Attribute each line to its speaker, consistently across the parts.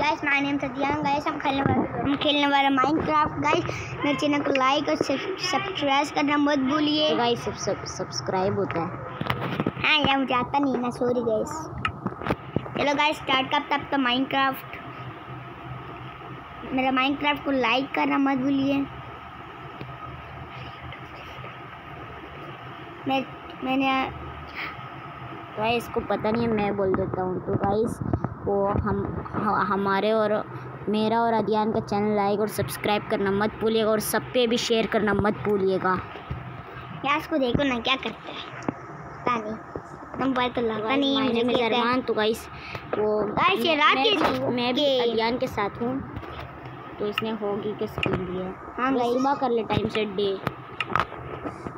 Speaker 1: Guys my name Sadiyan guys हम खेलने वाले हम खेलने वाले माइनक्राफ्ट गाइस मेरे चैनल को लाइक और सब्सक्राइब करना मत भूलिए।
Speaker 2: तो गाइस सब सब सब्सक्राइब होता है।
Speaker 1: हाँ यार मुझे आता नहीं ना सॉरी गाइस चलो गाइस स्टार्ट करते अब तो माइनक्राफ्ट मेरा माइनक्राफ्ट को लाइक करना मत भूलिए। मैं मैंने
Speaker 2: गाइस को पता नहीं है मैं बोल देता हूँ। तो गाइस वो हम हमारे और मेरा और अदियान का चैनल लाइक और सब्सक्राइब करना मत भूलिएगा और सब पे भी शेयर करना मत भूलिएगा।
Speaker 1: यार इसको देखो ना क्या करता है। पता नहीं। एकदम बार तो लगता नहीं है। मुझे
Speaker 2: तो गाइस वो
Speaker 1: Guys, ये रात के-
Speaker 2: भी- मैं भी
Speaker 1: के-
Speaker 2: अदियान के साथ हूँ तो इसने होगी के स्किन दी है वो सुबह कर ले टाइम से डे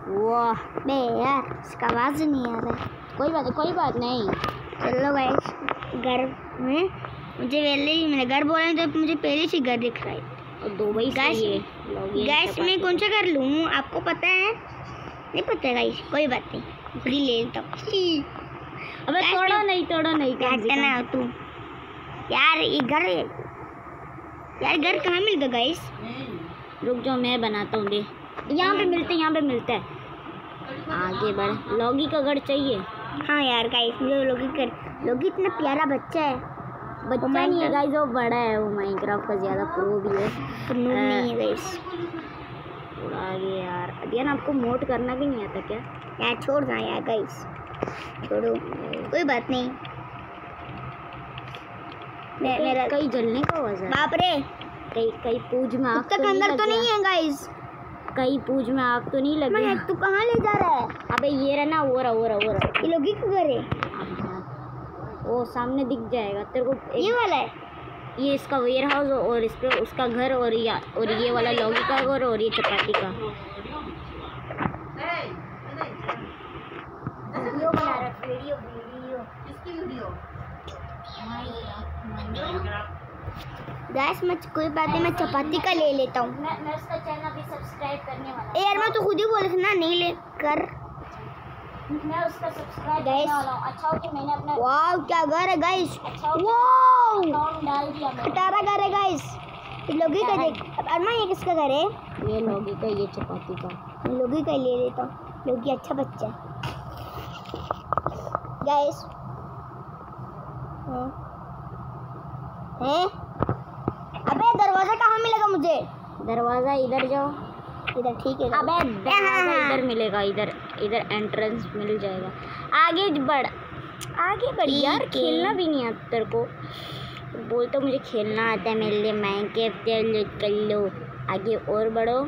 Speaker 2: वाह।
Speaker 1: बे यार इसका आवाज़ नहीं आ रहा
Speaker 2: कोई बात कोई बात नहीं।
Speaker 1: चलो गाइस घर में। मुझे पहले ही मैंने घर बोला तो मुझे पहले से घर दिख रहा है।
Speaker 2: और दुबई से
Speaker 1: Guys,
Speaker 2: ये लोग ये
Speaker 1: गैस में कौन सा कर लूँ? आपको पता है? नहीं पता है गाइस कोई बात नहीं। ही ले लेता हूँ
Speaker 2: अबे तोड़ो नहीं तोड़ो नहीं।
Speaker 1: है तू यार ये घर यार घर कहाँ मिलता गाइस
Speaker 2: रुक जाओ मैं बनाता हूँ दे। यहाँ पे मिलते हैं यहाँ पे मिलता है। आगे बढ़। लॉगी का घर चाहिए।
Speaker 1: हाँ यार गाइस मुझे लोगी कर लोगी इतना प्यारा बच्चा है।
Speaker 2: बच्चा नहीं है गाइस वो बड़ा है वो माइनक्राफ्ट का ज़्यादा प्रो भी है।
Speaker 1: तो नूब नहीं है गाइस
Speaker 2: थोड़ा आगे यार अदियान आपको मोट करना भी नहीं आता क्या?
Speaker 1: यार छोड़ ना यार गाइस छोड़ो कोई बात नहीं। मे- मेरा
Speaker 2: कहीं जलने का आवाज़ है।
Speaker 1: बाप रे!
Speaker 2: कहीं कहीं पूज में आग तो
Speaker 1: तक अंदर तो नहीं है गाइस
Speaker 2: कहीं पूज में आग तो नहीं लगी?
Speaker 1: मैं तू कहाँ ले जा रहा है?
Speaker 2: अबे ये रहा ना वो रहा वो रहा वो रहा।
Speaker 1: ये लोगी क्यों करे?
Speaker 2: वो सामने दिख जाएगा तेरे को
Speaker 1: ये वाला है?
Speaker 2: ये इसका वेयर हाउस और इस पे उसका घर और या और ये वाला लॉगी का घर और ये चपाती का।
Speaker 1: वीडियो बना रहा वीडियो वीडियो। गैस मैं कोई बात नहीं मैं चपाती का ले लेता हूँ।
Speaker 2: मैं मैं उसका चैनल अभी सब्सक्राइब करने वाला
Speaker 1: यार मैं तो खुद ही बोला था ना नहीं ले कर।
Speaker 2: मैं उसका सब्सक्राइब करने वाला हूँ। अच्छा हो कि मैंने अपना
Speaker 1: वाह क्या घर है गाइस
Speaker 2: अच्छा डाल दिया
Speaker 1: खटारा घर है गाइस लोगी का देख अब अरमा ये किसका घर है?
Speaker 2: ये लॉगी का ये चपाती का।
Speaker 1: लोगी का ले लेता हूँ। लोगी अच्छा बच्चा है। गाइस हैं। हैं अबे दरवाज़ा कहाँ मिलेगा मुझे
Speaker 2: दरवाज़ा इधर जाओ।
Speaker 1: इधर ठीक है
Speaker 2: अबे दरवाज़ा
Speaker 1: हाँ।
Speaker 2: इधर मिलेगा इधर इधर एंट्रेंस मिल जाएगा। आगे बढ़ आगे बढ़ यार खेलना भी नहीं आता तेरे को। बोलते मुझे खेलना आता है मेरे लिए मैं कर लो। आगे और बढ़ो।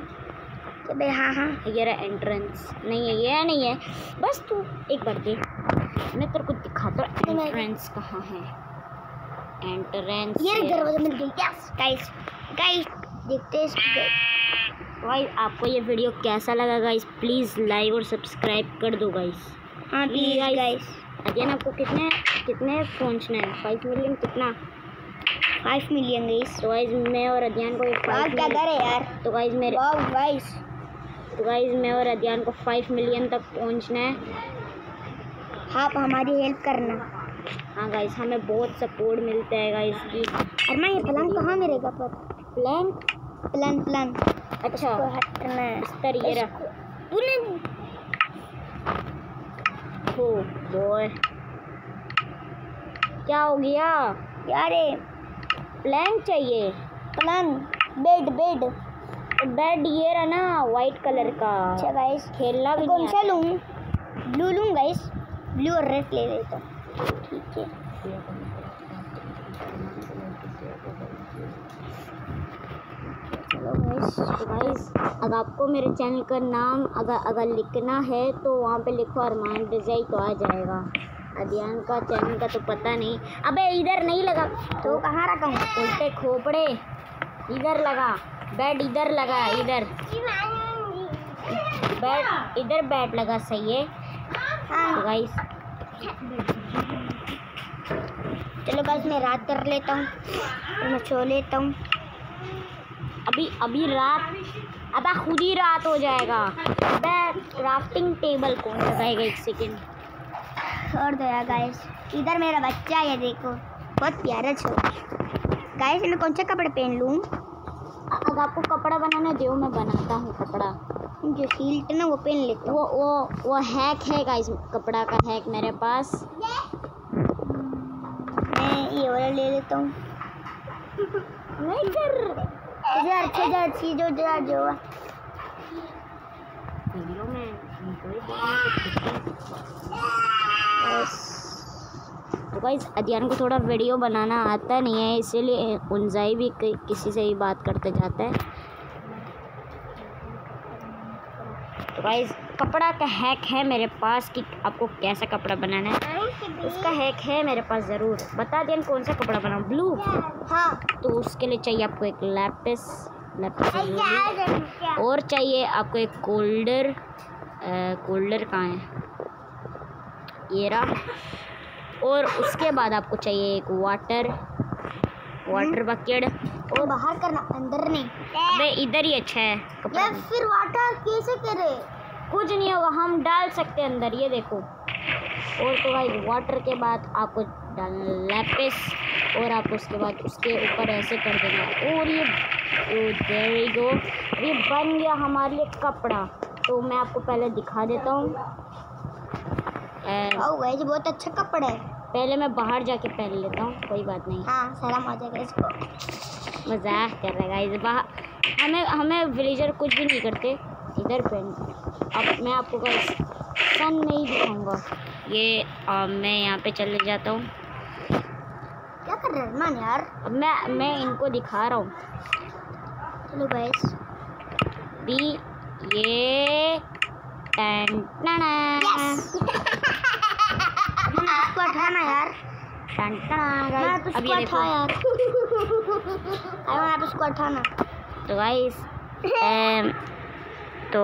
Speaker 1: अबे हाँ हाँ।
Speaker 2: ये रहा एंट्रेंस नहीं है ये नहीं है। बस तू एक बार देख। मैं तेरे को दिखाता हूँ एंट्रेंस कहाँ है। एंट्रेंस
Speaker 1: ये दरवाज़ा मिल गया। यस गाइस गाइस देखते हैं
Speaker 2: गाइस आपको ये वीडियो कैसा लगा गाइस प्लीज़ लाइक और सब्सक्राइब कर दो गाइस
Speaker 1: हाँ प्लीज़. गाइस
Speaker 2: अजयन आपको कितने कितने पहुँचना है फाइव मिलियन कितना?
Speaker 1: फाइव मिलियन गाइस
Speaker 2: तो गाइस मैं और अध्ययन को
Speaker 1: क्या घर है यार.
Speaker 2: तो गाइस मेरे
Speaker 1: गाइस
Speaker 2: तो गाइस मैं और अध्ययन को फाइव मिलियन तक पहुँचना है
Speaker 1: आप हमारी हेल्प करना.
Speaker 2: हाँ गाइस हमें बहुत सपोर्ट मिलता है गाइस की
Speaker 1: अरमा ये प्लान कहाँ मिलेगा पर?
Speaker 2: प्लान
Speaker 1: प्लान प्लान
Speaker 2: अच्छा
Speaker 1: हटना है
Speaker 2: बिस्तर ये रहा
Speaker 1: तूने
Speaker 2: हो बॉय क्या हो गया
Speaker 1: यार
Speaker 2: प्लान चाहिए
Speaker 1: प्लान बेड बेड
Speaker 2: बेड ये रहा ना वाइट कलर का
Speaker 1: अच्छा गाइस
Speaker 2: खेलना भी
Speaker 1: कौन सा लूँ ब्लू लूँ गाइस ब्लू और रेड ले लेता हूँ ठीक है गाइस
Speaker 2: अगर आपको मेरे चैनल का नाम अगर अगर लिखना है तो वहाँ पे लिखो अरमान डिजाई तो आ जाएगा। अध्ययन का चैनल का तो पता नहीं। अबे, इधर नहीं लगा।
Speaker 1: तो कहाँ रखा हूँ?
Speaker 2: उल्टे खोपड़े। इधर लगा। बेड इधर लगा, इधर। बेड इधर बेड लगा, सही है? तो गाइस
Speaker 1: चलो गाइस मैं रात कर लेता हूँ। मैं सो लेता हूँ।
Speaker 2: अभी अभी रात अबे खुद ही रात हो जाएगा। अबे क्राफ्टिंग टेबल कौन लगाएगा एक सेकेंड
Speaker 1: छोड़ दो यार गाइस इधर मेरा बच्चा है देखो। बहुत प्यारा छोटा गाइस मैं कौन सा कपड़े पहन लूँ?
Speaker 2: अगर आपको कपड़ा बनाना दो मैं बनाता हूँ कपड़ा।
Speaker 1: जो सील्ट ना वो पहन लेता
Speaker 2: वो वो वो हैक है गाइस कपड़ा का हैक मेरे पास।
Speaker 1: मैं ये वाला ले लेता हूँ।
Speaker 2: नहीं कर
Speaker 1: हज़ार हज़ार चीज़ जो जो जो
Speaker 2: वीडियो में तो गाइस अदियान को थोड़ा वीडियो बनाना आता नहीं है इसीलिए उनजाई भी कि- किसी से ही बात करते जाता है। तो गाइस कपड़ा का हैक है मेरे पास कि आपको कैसा कपड़ा बनाना है। उसका हैक है मेरे पास ज़रूर। बता दें कौन सा कपड़ा बनाऊँ? ब्लू
Speaker 1: हाँ।
Speaker 2: तो उसके लिए चाहिए आपको एक लैपिस लैपिस और चाहिए आपको एक कोल्डर कोल्डर कहाँ है? ये रहा। और उसके बाद आपको चाहिए एक वाटर वाटर बकेट
Speaker 1: वो बाहर करना अंदर नहीं।
Speaker 2: अबे इधर ही अच्छा है कपड़ा।
Speaker 1: फिर वाटर कैसे करे?
Speaker 2: कुछ नहीं होगा हम डाल सकते हैं अंदर ये देखो। और तो भाई वाटर के बाद आपको डालना लैपिस और आप उसके बाद उसके ऊपर ऐसे कर देना और ये देरी गो ये बन गया हमारे लिए कपड़ा। तो मैं आपको पहले दिखा देता हूँ।
Speaker 1: ओ बहुत अच्छा कपड़ा है।
Speaker 2: पहले मैं बाहर जाके पहन लेता हूँ कोई बात नहीं।
Speaker 1: हाँ सलाम आ जाएगा इसको।
Speaker 2: मज़ाक कर रहा है बाहर। हमें हमें विलेजर कुछ भी नहीं करते इधर पहन। अब मैं आपको सन नहीं दिखाऊँगा। ये आ, मैं यहाँ पे चले जाता हूँ।
Speaker 1: क्या कर रहे हैं अरमान यार?
Speaker 2: अब मैं मैं इनको दिखा रहा हूँ।
Speaker 1: चलो गाइस
Speaker 2: भी ये
Speaker 1: उसको हटाना यार। तो
Speaker 2: अब
Speaker 1: उसको
Speaker 2: ये देखो।
Speaker 1: यार आप उसको हटाना
Speaker 2: तो गाइस तो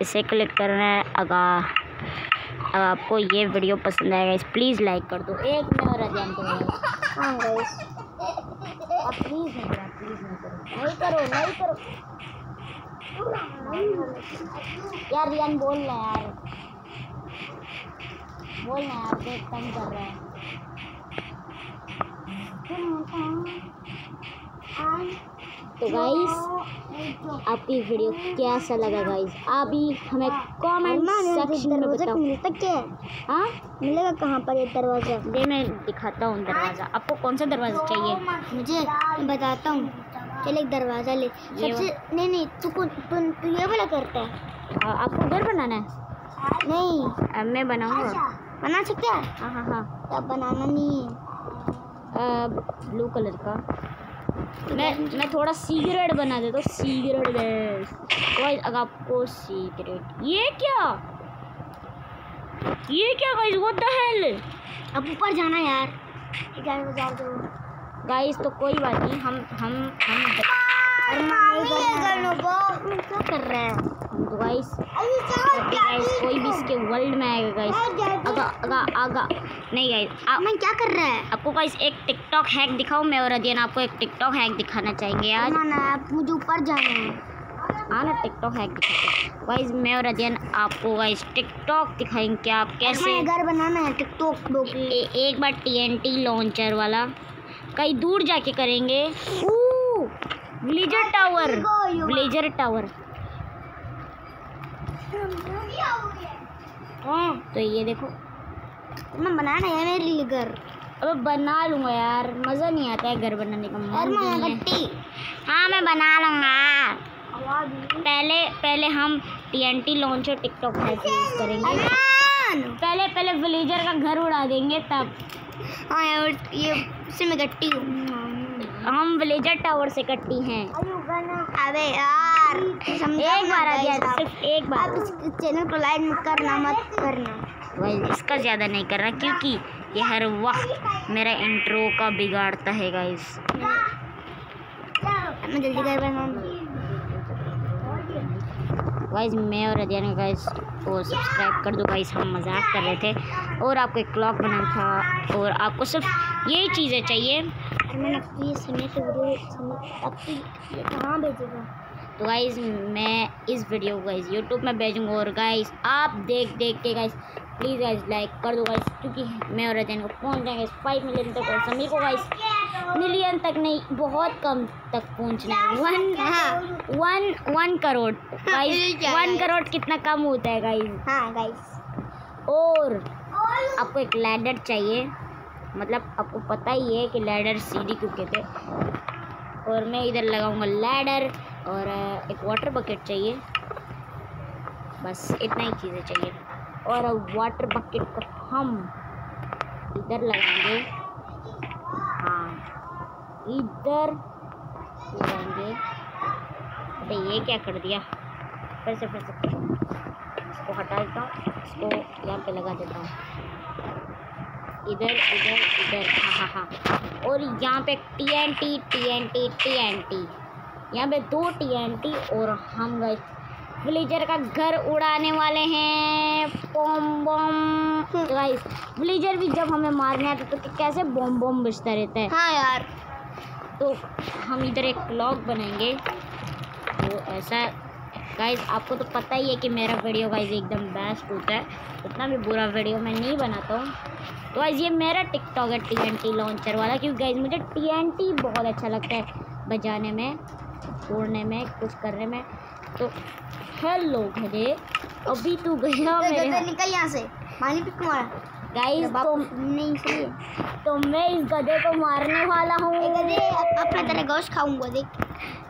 Speaker 2: इसे क्लिक करना है। अगर आपको ये वीडियो पसंद आएगा प्लीज़ लाइक कर दो। एक में और अजान को guys।
Speaker 1: हाँ गाइस
Speaker 2: आप प्लीज़ नहीं करो नहीं करो। करो करो। यार, रियान बोल रहा यार। बोल रहा यार, देख तंग कर रहा है। तो गाइस आपकी वीडियो कैसा लगा गाइस आप भी हमें कमेंट सेक्शन में बताओ।
Speaker 1: हाँ? मिलेगा कहाँ पर ये दरवाज़ा?
Speaker 2: दे मैं दिखाता हूँ दरवाज़ा। आपको कौन सा दरवाज़ा चाहिए?
Speaker 1: मुझे बताता हूँ। चल एक दरवाज़ा ले। सबसे नहीं नहीं तू कौन तू तू ये वाला करता है।
Speaker 2: आपको घर बनाना है?
Speaker 1: नहीं।
Speaker 2: अब मैं बनाऊँगा।
Speaker 1: बना सकते हैं?
Speaker 2: हाँ हाँ हाँ।
Speaker 1: तब बनाना नहीं है।
Speaker 2: ब्लू कलर का। मैं मैं थोड़ा सीक्रेट बना देता हूँ सीक्रेट गैस गाइस अगर आपको सीक्रेट ये क्या? ये क्या गाइस व्हाट द हेल
Speaker 1: अब ऊपर जाना यार।
Speaker 2: गाइस तो कोई बात नहीं हम हम हम
Speaker 1: क्या कर रहे हैं?
Speaker 2: गाइस कोई भी इसके वर्ल्ड में आएगा गाइस अगा आगा नहीं गाइस
Speaker 1: मैं क्या कर रहा है?
Speaker 2: आपको गाइस एक टिकटॉक हैक दिखाऊँ मैं और अदियन आपको एक टिकटॉक हैक दिखाना चाहेंगे आज।
Speaker 1: अरमान आप मुझे ऊपर जाना है
Speaker 2: हाँ ना टिकटॉक हैक दिखाते गाइस मैं और अदियन आपको गाइस टिकटॉक दिखाएँगे कि आप कैसे
Speaker 1: घर बनाना है टिकटॉक
Speaker 2: एक बार टीएनटी लॉन्चर वाला। कहीं दूर जाके करेंगे। विलेजर टावर विलेजर टावर
Speaker 1: हाँ
Speaker 2: तो ये देखो।
Speaker 1: मैं बनाना है मेरे लिए घर।
Speaker 2: अबे बना लूँगा यार मज़ा नहीं आता है घर बनाने का भी
Speaker 1: अरमान
Speaker 2: है। हाँ मैं बना लूँगा। पहले पहले हम TNT launcher TikTok hack use करेंगे। पहले पहले विलेजर का घर उड़ा देंगे तब।
Speaker 1: हाँ यार ये इससे मैं गट्टी हूँ।
Speaker 2: हम विलेजर टावर से कट्टी हैं।
Speaker 1: अबे यार
Speaker 2: एक बार आ गया सिर्फ़ एक बार।
Speaker 1: आप इस चैनल को लाइक करना मत करना।
Speaker 2: भाई इसका ज़्यादा नहीं कर रहा क्योंकि ये हर वक्त मेरा इंट्रो का बिगाड़ता है गाइस
Speaker 1: मैं जल्दी घर
Speaker 2: गाइस मैं और अध्ययन गाइस को सब्सक्राइब कर दो गाइस हम मज़ाक कर रहे थे। और आपको एक क्लॉक बनाना था और आपको सिर्फ़ यही चीज़ें चाहिए।
Speaker 1: मैंने अपनी समय से वीडियो समय अपनी ये कहाँ भेजेगा?
Speaker 2: तो गाइस मैं इस वीडियो को गाइस यूट्यूब में भेजूँगा। और गाइस आप देख देख के गाइस प्लीज़ गाइस लाइक कर दो गाइस क्योंकि मैं और अजय को पहुँच जाएँगे फाइव मिलियन तक और समीर को गाइस मिलियन तक नहीं बहुत कम तक पहुँचना है। वन
Speaker 1: हाँ।
Speaker 2: One one crore guys one crore कितना कम होता है गाइस
Speaker 1: हाँ गाइस
Speaker 2: और आपको एक लैडर चाहिए। मतलब आपको पता ही है कि लैडर सीढ़ी क्यों कहते हैं। और मैं इधर लगाऊँगा लैडर और एक वाटर बकेट चाहिए। बस इतना ही चीज़ें चाहिए। और वाटर बकेट को हम इधर लगाएँगे। हाँ इधर लगाएँगे। अरे ये क्या कर दिया? फिर से फिर से। इसको हटा देता हूँ, इसको यहाँ पे लगा देता हूँ। इधर इधर इधर। हाँ हाँ हाँ। और यहाँ पे T N T T N T T N T यहाँ पे दो टी एन टी और हम गए विलेजर का घर उड़ाने वाले हैं। बम बम गाइस विलेजर भी जब हमें मारने आता तो कैसे बम बम बजता रहता है?
Speaker 1: हाँ यार।
Speaker 2: तो हम इधर एक ब्लॉग बनाएँगे। तो ऐसा गाइज़ आपको तो पता ही है कि मेरा वीडियो गाइज़ एकदम बेस्ट होता है। उतना भी बुरा वीडियो मैं नहीं बनाता हूँ। तो गाइज़ ये मेरा टिकटॉक है टी एन टी लॉन्चर वाला। क्योंकि गाइज़ मुझे टी एन टी बहुत अच्छा लगता है बजाने में तोड़ने में कुछ करने में। तो हेलो गधे अभी तू गया मेरे
Speaker 1: गधे निकल यहाँ से। मानी भी तुम्हारा
Speaker 2: गाइज़ तो
Speaker 1: नहीं सही
Speaker 2: तो मैं इस गधे को मारने वाला हूँ।
Speaker 1: गधे अप- अपना तरह गोश्त खाऊँगा देख।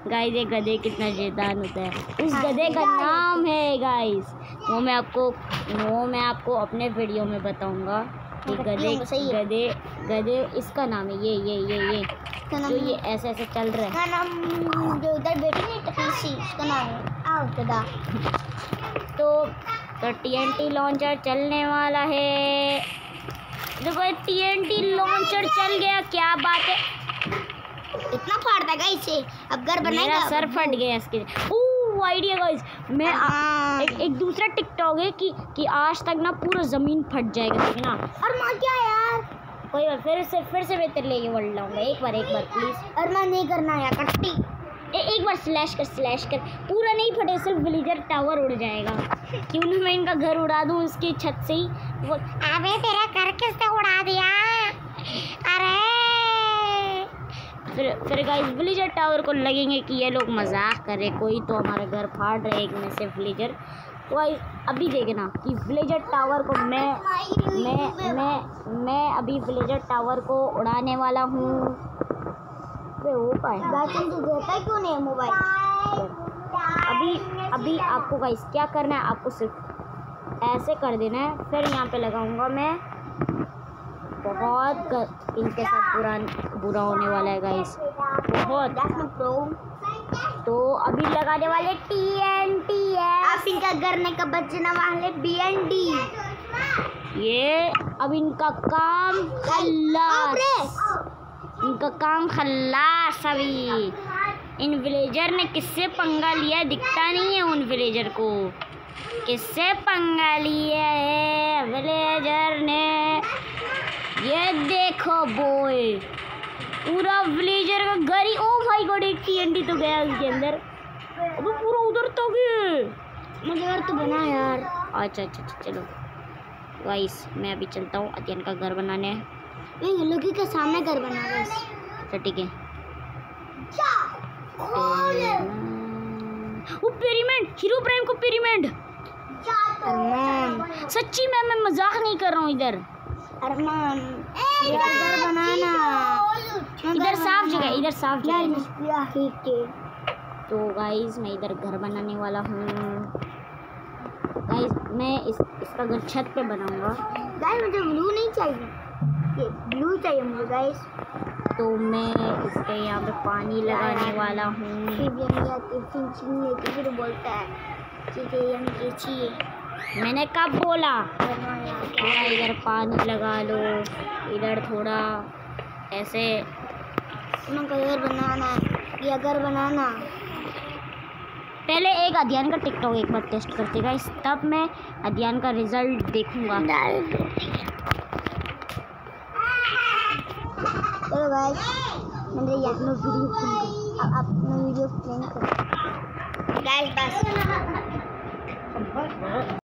Speaker 2: गाइस ये गधे कितना शैतान होता है। उस
Speaker 1: हाँ,
Speaker 2: गधे का नाम है गाइस वो मैं आपको वो मैं आपको अपने वीडियो में बताऊँगा। कि
Speaker 1: हाँ,
Speaker 2: गधे
Speaker 1: है।
Speaker 2: गधे गधे इसका नाम है ये ये ये ये। जो ये ऐसे ऐसे चल रहा है।
Speaker 1: नाम जो उधर बैठी नहीं टकली उसका नाम है। गधा
Speaker 2: तो तो टीएनटी लॉन्चर चलने वाला है। देखो टीएनटी लॉन्चर चल गया क्या बात है।
Speaker 1: इतना फाड़ता है इसे। अब घर बनाएगा।
Speaker 2: मेरा सर फट गया इसके आइडिया गाइस मैं आ-
Speaker 1: हाँ।
Speaker 2: एक, एक दूसरा टिकटॉक है कि कि आज तक ना पूरा ज़मीन फट जाएगा देखना
Speaker 1: और माँ क्या यार?
Speaker 2: कोई बार फिर से फिर से बेहतर लेके वर्ल्ड लाऊँगा। एक बार एक बार प्लीज़
Speaker 1: और माँ नहीं करना यार कट्टी।
Speaker 2: ए, एक बार स्लैश कर स्लैश कर। पूरा नहीं फटे सिर्फ़ विलेजर टावर उड़ जाएगा। क्यों ना मैं इनका घर उड़ा दूँ उसकी छत से ही? वो
Speaker 1: अबे तेरा घर किसने उड़ा दिया? अरे!
Speaker 2: फिर फिर गाइस विलेजर टावर को लगेंगे कि ये लोग मज़ाक कर रहे कोई तो हमारा घर फाड़ रहे एक में से विलेजर तो गाइस अभी देखना कि विलेजर टावर को मैं मैं मैं मैं अभी विलेजर टावर को उड़ाने वाला हूँ। अबे वो का है
Speaker 1: तू देता क्यों नहीं मोबाइल?
Speaker 2: अभी अभी आपको गाइस क्या करना है आपको सिर्फ़ ऐसे कर देना है। फिर यहाँ पे लगाऊँगा मैं। बहुत ग- इनके साथ बुरा बुरा होने वाला है गाइस बहुत। तो अभी लगाने वाले टी एन टी है
Speaker 1: आप इनका करने का बचने वाले बी एन डी
Speaker 2: ये अब इनका काम खल्लास इनका काम खल्लास अभी। इन विलेजर ने किससे पंगा लिया दिखता नहीं है उन विलेजर को। किससे पंगा लिया है विलेजर ने? ये देखो बॉय पूरा विलेजर का घर ही ओ भाई, गॉड, एक टीएनटी तो गया उसके अंदर। अबे पूरा उधर तक है
Speaker 1: मुझे घर तो बना यार।
Speaker 2: अच्छा अच्छा अच्छा चलो। वाइस मैं अभी चलता हूँ। अध्ययन का घर बनाने
Speaker 1: ये लगी के सामने घर बना बस
Speaker 2: अच्छा ठीक है। वो पिरामिड हीरो प्राइम को पिरामिड
Speaker 1: अरमान।
Speaker 2: सच्ची मैं मैं मज़ाक नहीं कर रहा हूँ इधर।
Speaker 1: अरमान घर बनाना।
Speaker 2: इधर साफ़ जगह इधर साफ़ जगह।
Speaker 1: जगह ही।
Speaker 2: तो गाइस मैं इधर घर बनाने वाला हूँ। गाइस मैं इस इसका घर छत पे बनाऊँगा।
Speaker 1: गाइस मुझे ब्लू नहीं चाहिए। ये ब्लू चाहिए मुझे गाइस
Speaker 2: तो मैं इसके यहाँ पे पानी लगाने वाला हूँ।
Speaker 1: फिर ये आती फिर बोलता है ठीक है हम चाहिए।
Speaker 2: मैंने कब बोला?
Speaker 1: क्या
Speaker 2: थोड़ा इधर पानी लगा लो। इधर थोड़ा ऐसे।
Speaker 1: अपना घर बनाना ये घर बनाना?
Speaker 2: पहले एक अध्ययन का टिकटॉक एक बार टेस्ट करते गाइस तब मैं अध्ययन का रिज़ल्ट देखूँगा।
Speaker 1: चलो गाइस मैंने ये अपना वीडियो प्ले अब अपना वीडियो प्ले करो गाइस बस